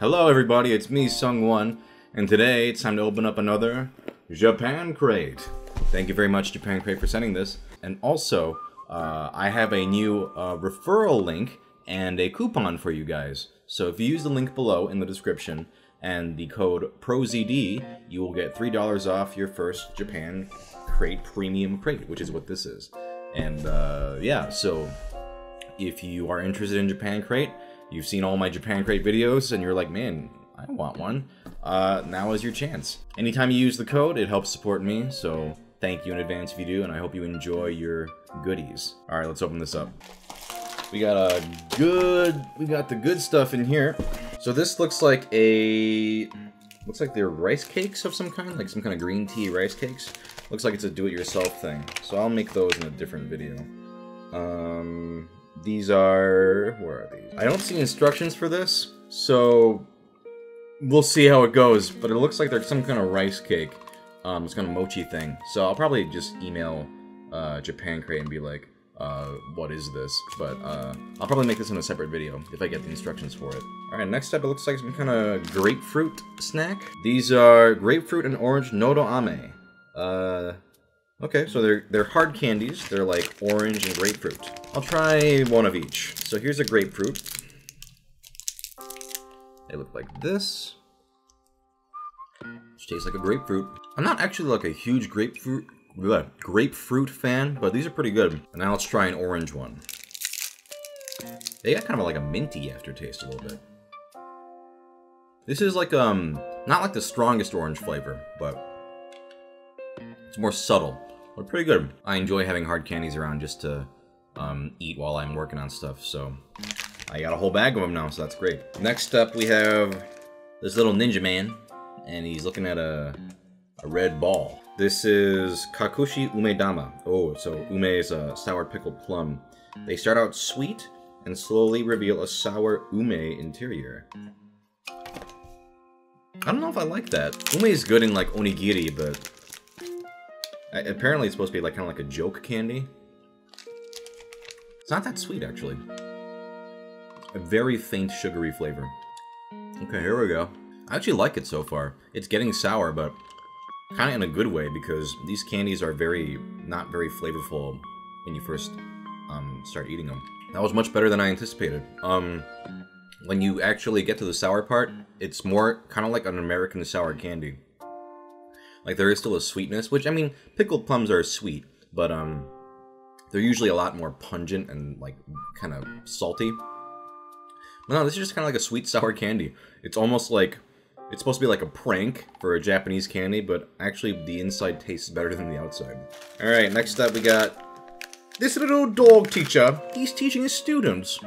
Hello everybody, it's me, Sung Won, and today it's time to open up another Japan Crate. Thank you very much, Japan Crate, for sending this. And also, uh, I have a new uh, referral link and a coupon for you guys. So if you use the link below in the description and the code PROZD, you will get $3 off your first Japan Crate Premium Crate, which is what this is. And uh, yeah, so if you are interested in Japan Crate, you've seen all my Japan Crate videos, and you're like, man, I want one, uh, now is your chance. Anytime you use the code, it helps support me, so thank you in advance if you do, and I hope you enjoy your goodies. Alright, let's open this up. We got a good, we got the good stuff in here. So this looks like a, looks like they're rice cakes of some kind, like some kind of green tea rice cakes. Looks like it's a do-it-yourself thing. So I'll make those in a different video. Um, these are, where are these? I don't see instructions for this, so we'll see how it goes, but it looks like they're some kind of rice cake, um, it's kind of mochi thing. So I'll probably just email uh, Japan Crate and be like, uh, what is this? But uh, I'll probably make this in a separate video if I get the instructions for it. Alright, next up it looks like some kind of grapefruit snack. These are grapefruit and orange nodo ame. Uh, okay, so they're, they're hard candies. They're like orange and grapefruit. I'll try one of each. So here's a grapefruit. They look like this. Which tastes like a grapefruit. I'm not actually like a huge grapefruit bleh, grapefruit fan, but these are pretty good. And now let's try an orange one. They got kind of like a minty aftertaste a little bit. This is like, um, not like the strongest orange flavor, but it's more subtle, pretty good. I enjoy having hard candies around just to um, eat while I'm working on stuff, so I got a whole bag of them now, so that's great. Next up, we have this little ninja man, and he's looking at a, a red ball. This is Kakushi Umedama. Oh, so ume is a sour pickled plum. They start out sweet and slowly reveal a sour ume interior. I don't know if I like that. Ume is good in like onigiri, but apparently it's supposed to be like kind of like a joke candy. It's not that sweet, actually. A very faint sugary flavor. Okay, here we go. I actually like it so far. It's getting sour, but kind of in a good way because these candies are very, not very flavorful when you first um, start eating them. That was much better than I anticipated. Um, when you actually get to the sour part, it's more kind of like an American sour candy. Like there is still a sweetness, which I mean, pickled plums are sweet, but um, they're usually a lot more pungent and like kind of salty. But no, this is just kind of like a sweet sour candy. It's almost like it's supposed to be like a prank for a Japanese candy, but actually the inside tastes better than the outside. All right, next up we got this little dog teacher. He's teaching his students.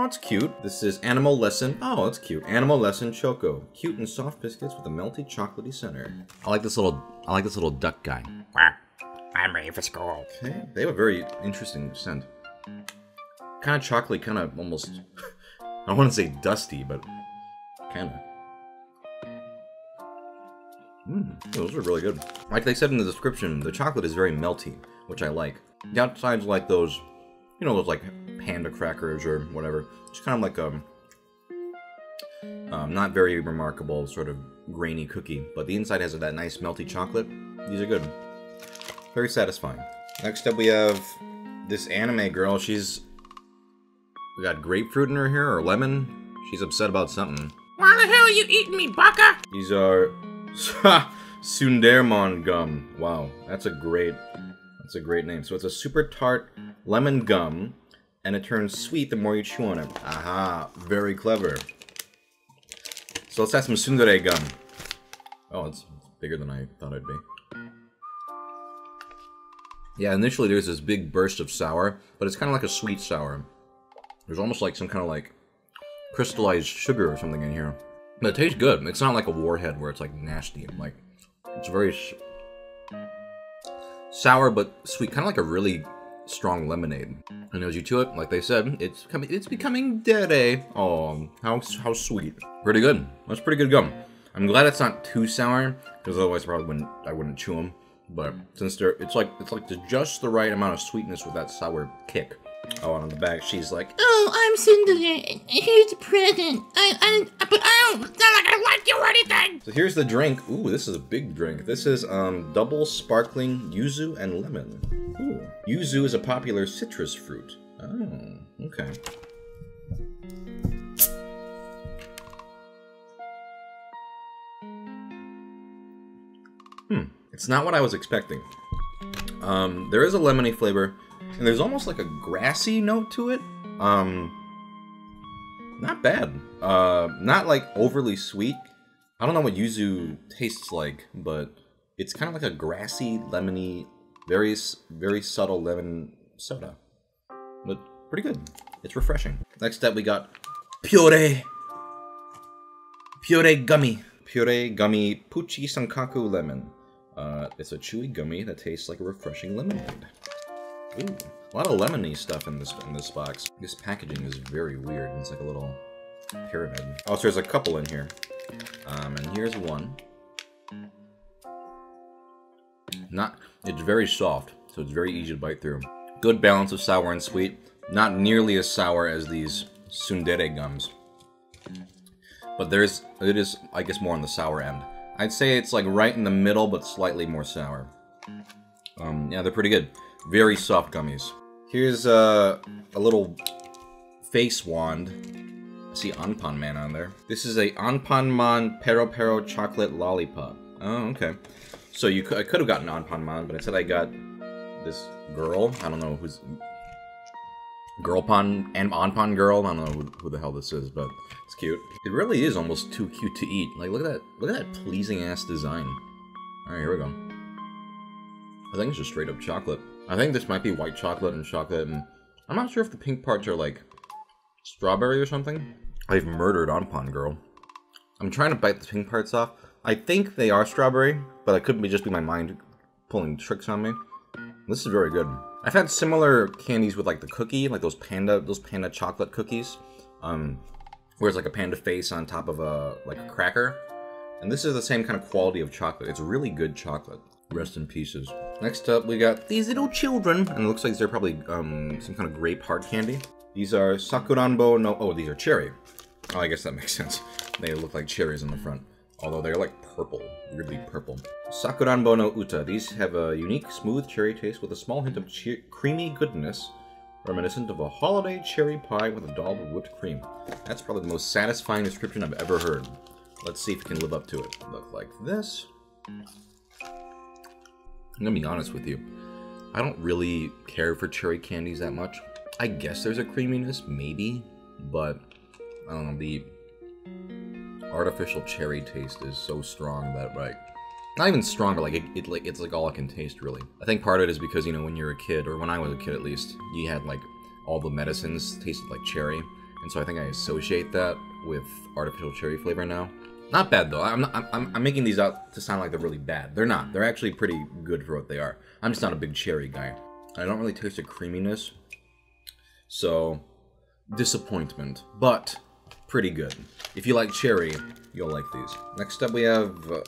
Oh, it's cute. This is Animal Lesson. Oh, it's cute. Animal Lesson Choco. Cute and soft biscuits with a melty chocolatey center. I like this little I like this little duck guy. I'm ready for school. Okay. They have a very interesting scent. Kind of chocolatey, kind of almost I don't want to say dusty, but kind of. Mmm, those are really good. Like they said in the description, the chocolate is very melty, which I like. The outside's like those, you know, those like panda crackers or whatever. It's kind of like a, um, um, not very remarkable sort of grainy cookie, but the inside has that nice melty chocolate. These are good. Very satisfying. Next up we have this anime girl. She's we got grapefruit in her hair or lemon. She's upset about something. Why the hell are you eating me, Baka? These are Sundermon gum. Wow, that's a great that's a great name. So it's a super tart lemon gum, and it turns sweet the more you chew on it. Aha, very clever. So let's have some Tsundere gum. Oh, it's bigger than I thought it'd be. Yeah, initially there's this big burst of sour, but it's kind of like a sweet sour. There's almost like some kind of like crystallized sugar or something in here. But it tastes good. It's not like a warhead where it's like nasty. And Like, it's very sour but sweet, kind of like a really strong lemonade. And as you chew it, like they said, it's coming. It's becoming dead. Eh? Oh, how how sweet. Pretty good. That's pretty good gum. I'm glad it's not too sour, because otherwise I probably wouldn't I wouldn't chew them. But since they're, it's like it's like just the right amount of sweetness with that sour kick. Oh, and on the back, she's like, Oh, I'm Cinderella. Here's a present. I, I, but I don't, sound like I want you or anything. So here's the drink. Ooh, this is a big drink. This is um double sparkling yuzu and lemon. Yuzu is a popular citrus fruit. Oh, okay. Hmm. It's not what I was expecting. Um, there is a lemony flavor, and there's almost like a grassy note to it. Um, not bad. Uh, not like overly sweet. I don't know what yuzu tastes like, but it's kind of like a grassy, lemony, very very subtle lemon soda. But pretty good. It's refreshing. Next up, we got puree. Puree gummy. Puree gummy Puchi Sankaku lemon. Uh, it's a chewy gummy that tastes like a refreshing lemonade. Ooh, a lot of lemony stuff in this in this box. This packaging is very weird. It's like a little pyramid. Oh, so there's a couple in here. Um, and here's one. Not, it's very soft, so it's very easy to bite through. Good balance of sour and sweet. Not nearly as sour as these Tsundere gums. But there's, it is, I guess, more on the sour end. I'd say it's like right in the middle, but slightly more sour. Um, yeah, they're pretty good. Very soft gummies. Here's uh, a little face wand. I see Anpan Man on there. This is a Anpan Man Pero Pero chocolate lollipop. Oh, okay. So you could, I could have gotten Anpan Man, but instead I got this girl. I don't know who's girl pon and Anpan girl. I don't know who, who the hell this is, but it's cute. It really is almost too cute to eat. Like look at that, look at that pleasing ass design. All right, here we go. I think it's just straight up chocolate. I think this might be white chocolate and chocolate, and I'm not sure if the pink parts are like strawberry or something. I've murdered Anpan girl. I'm trying to bite the pink parts off. I think they are strawberry, but it could be just be my mind pulling tricks on me. This is very good. I've had similar candies with like the cookie, like those panda, those panda chocolate cookies, um, where it's like a panda face on top of a like a cracker. And this is the same kind of quality of chocolate. It's really good chocolate. Rest in pieces. Next up, we got these little children, and it looks like they're probably um, some kind of grape hard candy. These are Sakuranbo no. Oh, these are cherry. Oh, I guess that makes sense. They look like cherries in the front, although they're like purple, really purple. Sakuranbo no Uta. These have a unique, smooth cherry taste with a small hint of creamy goodness, reminiscent of a holiday cherry pie with a dollop of whipped cream. That's probably the most satisfying description I've ever heard. Let's see if it can live up to it. Look like this. I'm gonna be honest with you. I don't really care for cherry candies that much. I guess there's a creaminess, maybe, but I don't know. The artificial cherry taste is so strong that like, not even strong, but like it, it like it's like all I can taste really. I think part of it is because you know when you're a kid, or when I was a kid at least, you had like all the medicines tasted like cherry, and so I think I associate that with artificial cherry flavor now. Not bad though. I'm, not, I'm I'm making these out to sound like they're really bad. They're not. They're actually pretty good for what they are. I'm just not a big cherry guy. I don't really taste the creaminess, so disappointment, but pretty good. If you like cherry, you'll like these. Next up, we have uh,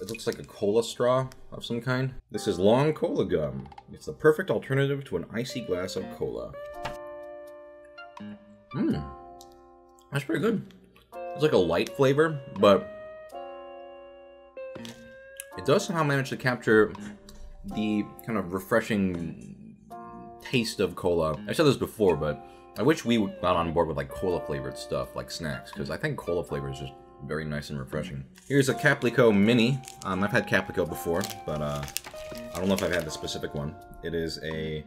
it looks like a cola straw of some kind. This is long cola gum. It's the perfect alternative to an icy glass of cola. Mmm, that's pretty good. It's like a light flavor, but it does somehow manage to capture the kind of refreshing taste of cola. I've said this before, but I wish we got on board with like cola flavored stuff, like snacks, because I think cola flavor is just very nice and refreshing. Here's a Caplico Mini. Um, I've had Caplico before, but uh, I don't know if I've had the specific one. It is a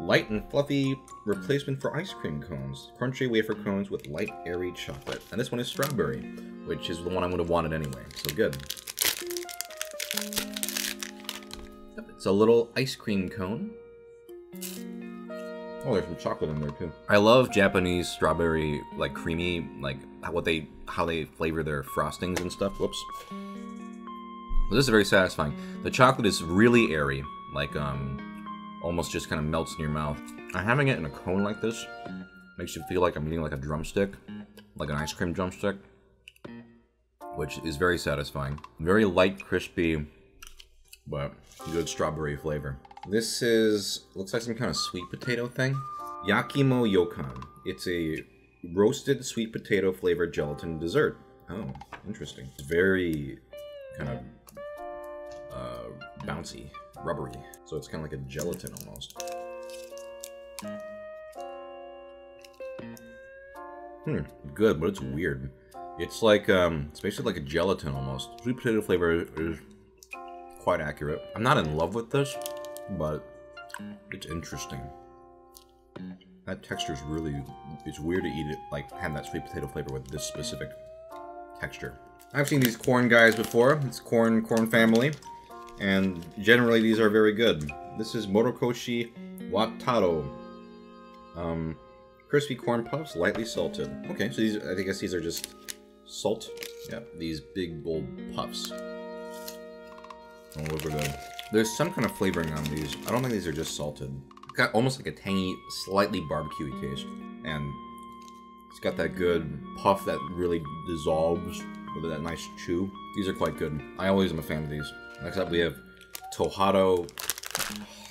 light and fluffy replacement for ice cream cones. Crunchy wafer cones with light, airy chocolate. And this one is strawberry, which is the one I would have wanted anyway, so good. It's a little ice cream cone. Oh, there's some chocolate in there too. I love Japanese strawberry, like creamy, like what they how they flavor their frostings and stuff. Whoops. This is very satisfying. The chocolate is really airy, like um, almost just kind of melts in your mouth. Having it in a cone like this makes you feel like I'm eating like a drumstick, like an ice cream drumstick, which is very satisfying. Very light, crispy, but good strawberry flavor. This is looks like some kind of sweet potato thing. Yakimo Yokan. It's a roasted sweet potato flavored gelatin dessert. Oh, interesting. It's very kind of uh, bouncy, rubbery. So it's kind of like a gelatin almost. Hmm, good, but it's weird. It's like, um, it's basically like a gelatin almost. Sweet potato flavor is quite accurate. I'm not in love with this, but it's interesting. That texture is really, it's weird to eat it, like, have that sweet potato flavor with this specific texture. I've seen these corn guys before. It's corn, corn family. And generally these are very good. This is Morokoshi Wataru. Um, crispy corn puffs, lightly salted. Okay, so these, I guess these are just salt. Yeah, these big, bold puffs. All over the... There's some kind of flavoring on these. I don't think these are just salted. Got almost like a tangy, slightly barbecuey taste. And it's got that good puff that really dissolves with that nice chew. These are quite good. I always am a fan of these. Next up we have Tohato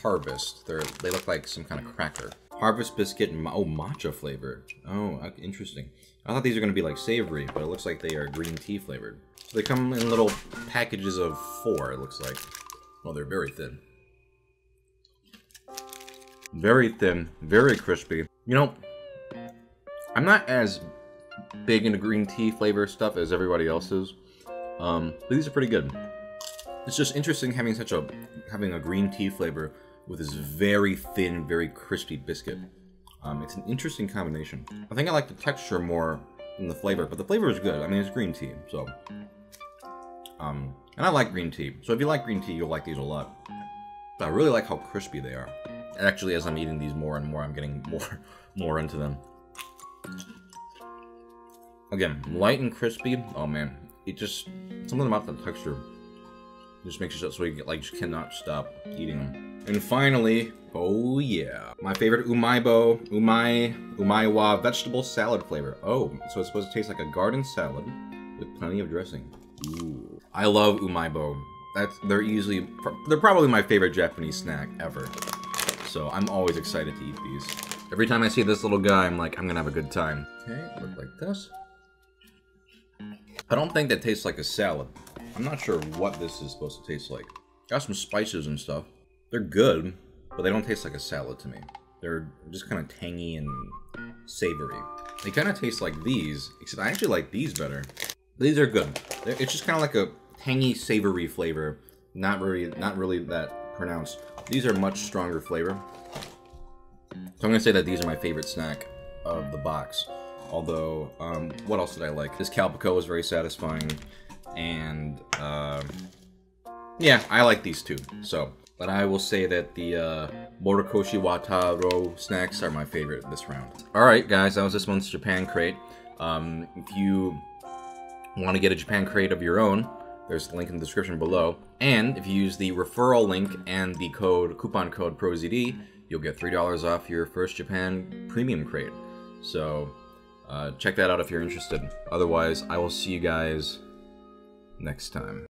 Harvest. They're, they look like some kind of cracker. Harvest biscuit, oh, matcha flavored. Oh, interesting. I thought these were going to be like savory, but it looks like they are green tea flavored. So they come in little packages of four, it looks like. Well, they're very thin. Very thin, very crispy. You know, I'm not as big into green tea flavor stuff as everybody else is. Um, but these are pretty good. It's just interesting having such a having a green tea flavor with this very thin, very crispy biscuit. Um, it's an interesting combination. I think I like the texture more than the flavor, but the flavor is good. I mean, it's green tea, so. Um, and I like green tea, so if you like green tea, you'll like these a lot. But I really like how crispy they are. And Actually, as I'm eating these more and more, I'm getting more, more into them. Again, light and crispy. Oh man, it just something about the texture just makes you so you get, like just cannot stop eating them. And finally, oh yeah, my favorite umaibo, umai, umaiwa vegetable salad flavor. Oh, so it's supposed to taste like a garden salad with plenty of dressing. Ooh, I love umaibo. That's they're easily they're probably my favorite Japanese snack ever. So I'm always excited to eat these. Every time I see this little guy, I'm like, I'm gonna have a good time. Okay, look like this. I don't think that tastes like a salad. I'm not sure what this is supposed to taste like. Got some spices and stuff. They're good, but they don't taste like a salad to me. They're just kind of tangy and savory. They kind of taste like these, except I actually like these better. These are good. It's just kind of like a tangy, savory flavor. Not really, not really that pronounced. These are much stronger flavor. So I'm gonna say that these are my favorite snack of the box. Although, um, what else did I like? This Caplico was very satisfying. And, um, yeah, I like these two. So, but I will say that the uh, Wataru snacks are my favorite this round. Alright, guys, that was this month's Japan Crate. Um, if you want to get a Japan Crate of your own, there's a link in the description below. And if you use the referral link and the code coupon code ProZD, you'll get $3 off your first Japan Premium Crate. So, uh, check that out if you're interested. Otherwise, I will see you guys next time.